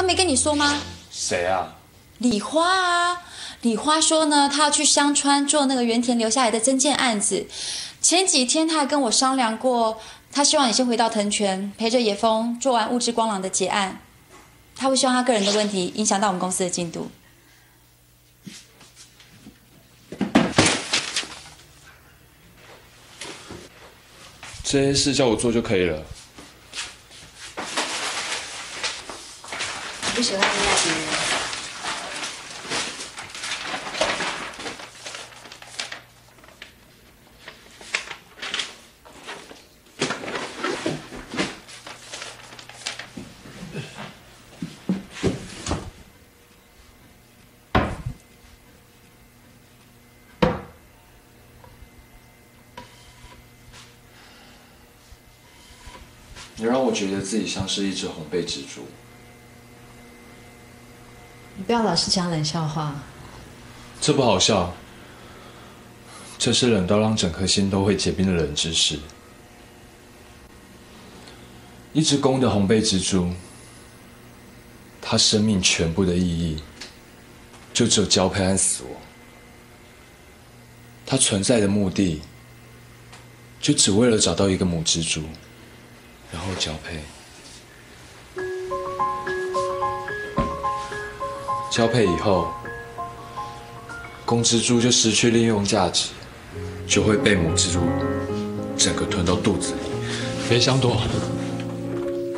他没跟你说吗？谁啊？李花啊，李花说呢，他要去香川做那个原田留下来的增建案子。前几天他还跟我商量过，他希望你先回到藤泉，陪着野风做完物质光廊的结案。他会希望他个人的问题影响到我们公司的进度。这些事叫我做就可以了。不喜欢依赖别人。你让我觉得自己像是一只红背蜘蛛。你不要老是讲冷笑话。这不好笑，这是冷到让整颗心都会结冰的冷知识。一只公的红背蜘蛛，它生命全部的意义，就只有交配和死亡。它存在的目的，就只为了找到一个母蜘蛛，然后交配。交配以后，公蜘蛛就失去利用价值，就会被母蜘蛛整个吞到肚子里。别想躲，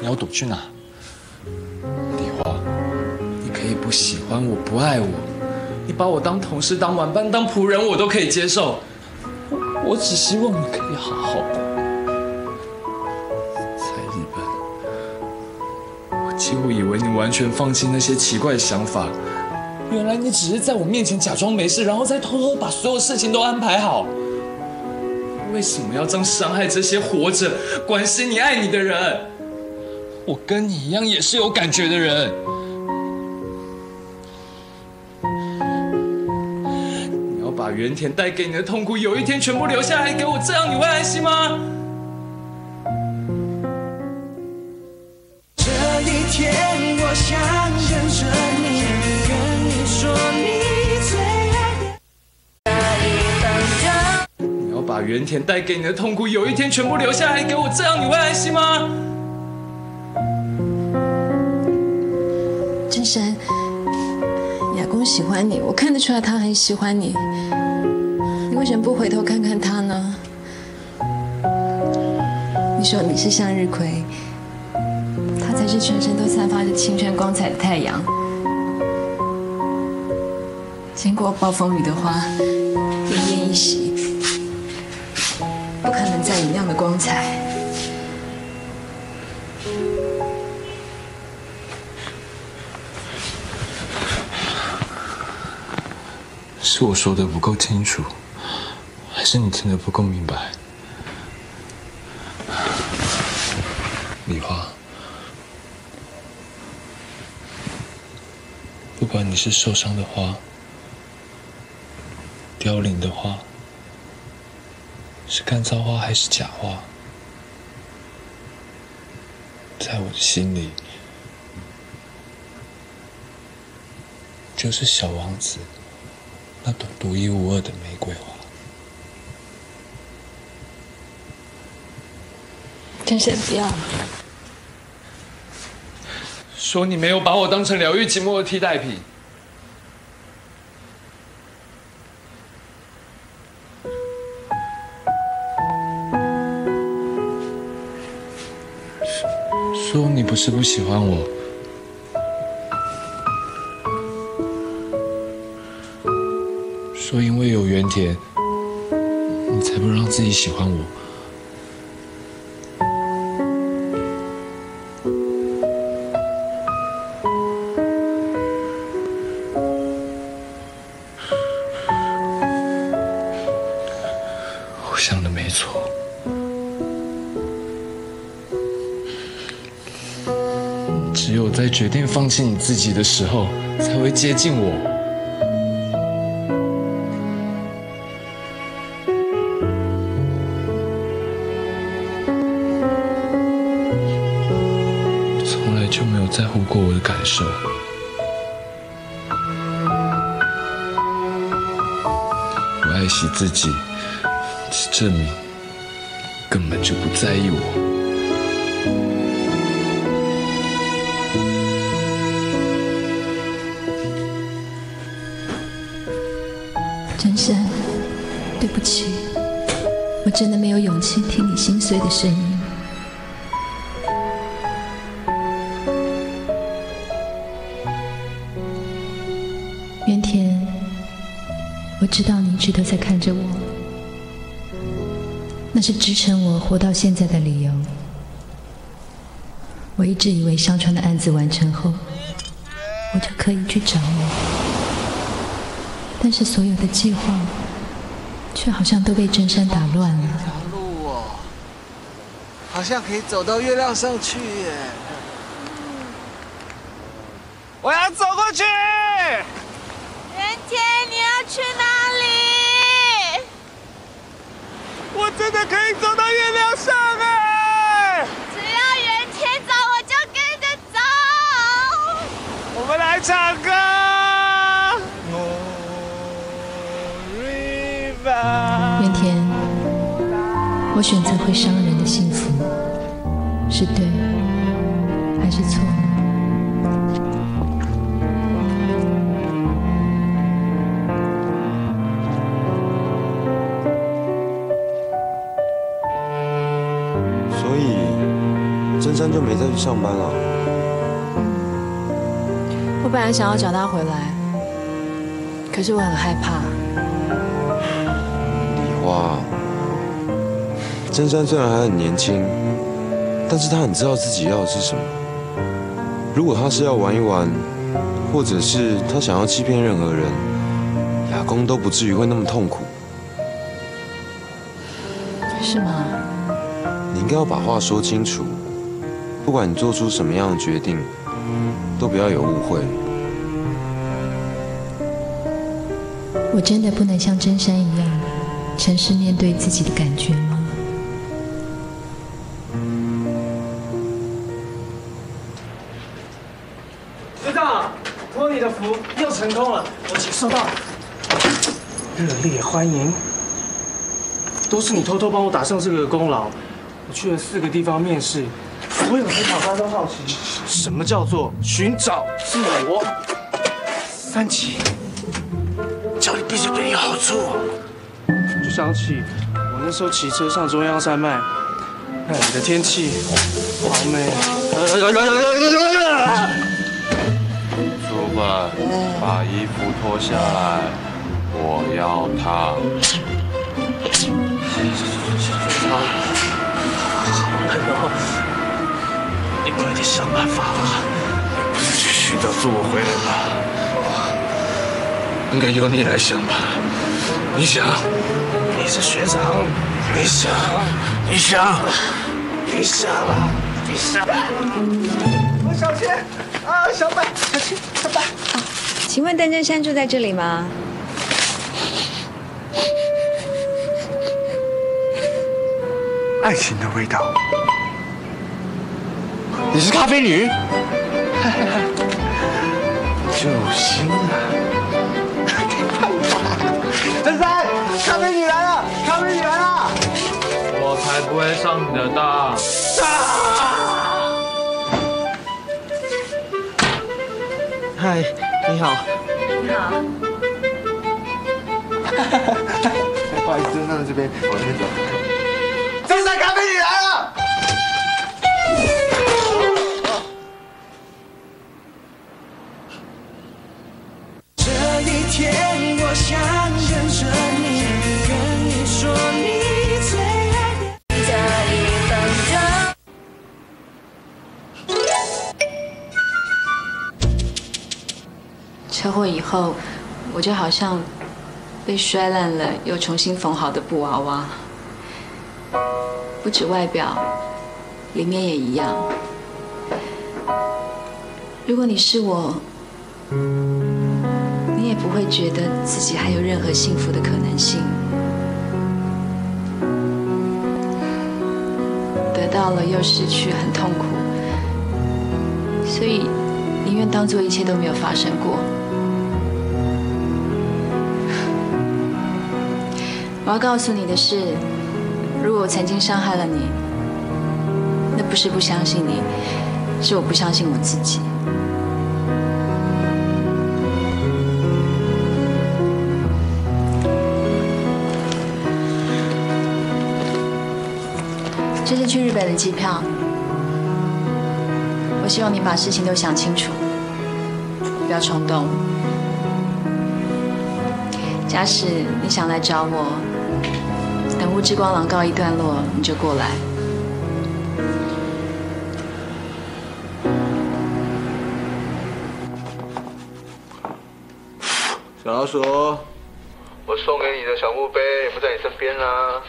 你要躲去哪？李花，你可以不喜欢我，不爱我，你把我当同事、当晚班、当仆人，我都可以接受。我我只希望你可以好好几乎以为你完全放弃那些奇怪想法。原来你只是在我面前假装没事，然后再偷偷把所有事情都安排好。为什么要这样伤害这些活着、关心你、爱你的人？我跟你一样也是有感觉的人。你要把原田带给你的痛苦，有一天全部留下来给我，这样你会安心吗？原田带给你的痛苦，有一天全部留下来给我，这样你会安心吗？真神，亚公喜欢你，我看得出来他很喜欢你。你为什么不回头看看他呢？你说你是向日葵，他才是全身都散发着青春光彩的太阳。经过暴风雨的花，奄奄一息，光彩。是我说的不够清楚，还是你听得不够明白？李花，不管你是受伤的花、凋零的花，是干燥花还是假花，在我的心里，就是小王子。那朵独一无二的玫瑰花。真神不要，说你没有把我当成疗愈寂寞的替代品。说你不是不喜欢我。说因为有原田，你才不让自己喜欢我。放弃你自己的时候，才会接近我。从来就没有在乎过我的感受。我爱惜自己，只证明根本就不在意我。对不起，我真的没有勇气听你心碎的声音。原田，我知道你一直都在看着我，那是支撑我活到现在的理由。我一直以为香川的案子完成后，我就可以去找你。但是所有的计划，却好像都被真山打乱了。条路哦，好像可以走到月亮上去耶！我要走过去。袁天，你要去哪里？我真的可以走到月亮上我选择会伤人的幸福，是对还是错？所以真山就没再去上班了。我本来想要找他回来，可是我很害怕。李花，真山虽然还很年轻，但是他很知道自己要的是什么。如果他是要玩一玩，或者是他想要欺骗任何人，亚公都不至于会那么痛苦。是吗？你应该要把话说清楚，不管你做出什么样的决定，都不要有误会。我真的不能像真山一样，诚实面对自己的感觉吗？学长，托你的福，又成功了，我请收到。热烈欢迎，都是你偷偷帮我打上这个功劳。我去了四个地方面试，所有检讨官都好奇，什么叫做寻找自我？三级，叫你必须对你有好处。就想起我那时候骑车上中央山脉，那里的天气好美。主管，把衣服脱下来，我要它。你快点想办法吧，不是去寻找自我回来吗？应该由你来想吧。你想，你是学长，你想，你想，你想啊，你想。我小心啊，小白，小心，小白。请问邓真山住在这里吗？爱情的味道。你是咖啡女？救星啊！真三，咖啡女来了，咖啡女来了！我才不会上你的当。嗨，你好。你好。不好意思，那这边，往这边走。正在，咖啡女后，我就好像被摔烂了又重新缝好的布娃娃，不止外表，里面也一样。如果你是我，你也不会觉得自己还有任何幸福的可能性。得到了又失去，很痛苦。所以宁愿当做一切都没有发生过。我要告诉你的是，如果我曾经伤害了你，那不是不相信你，是我不相信我自己。这是去日本的机票，我希望你把事情都想清楚，不要冲动。假使你想来找我，等《雾之光廊》告一段落，你就过来。小老鼠，我送给你的小墓碑不在你身边啦、